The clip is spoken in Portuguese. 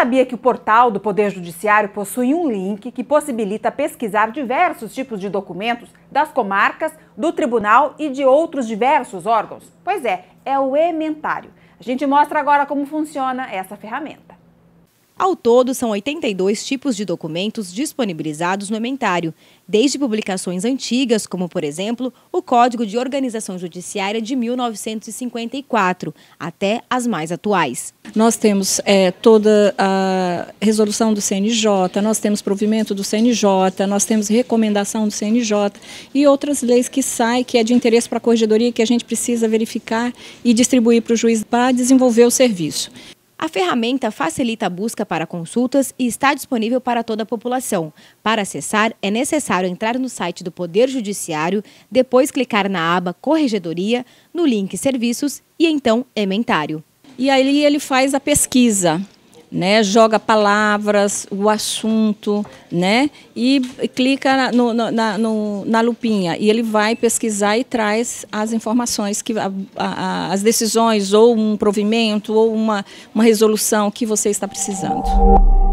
sabia que o portal do Poder Judiciário possui um link que possibilita pesquisar diversos tipos de documentos das comarcas, do tribunal e de outros diversos órgãos? Pois é, é o Ementário. A gente mostra agora como funciona essa ferramenta. Ao todo, são 82 tipos de documentos disponibilizados no ementário, desde publicações antigas, como, por exemplo, o Código de Organização Judiciária de 1954, até as mais atuais. Nós temos é, toda a resolução do CNJ, nós temos provimento do CNJ, nós temos recomendação do CNJ e outras leis que saem, que é de interesse para a corregedoria, que a gente precisa verificar e distribuir para o juiz para desenvolver o serviço. A ferramenta facilita a busca para consultas e está disponível para toda a população. Para acessar, é necessário entrar no site do Poder Judiciário, depois clicar na aba Corregedoria, no link Serviços e então Ementário. E aí ele faz a pesquisa né, joga palavras, o assunto, né, e clica no, na, no, na lupinha e ele vai pesquisar e traz as informações, que a, a, as decisões ou um provimento ou uma, uma resolução que você está precisando.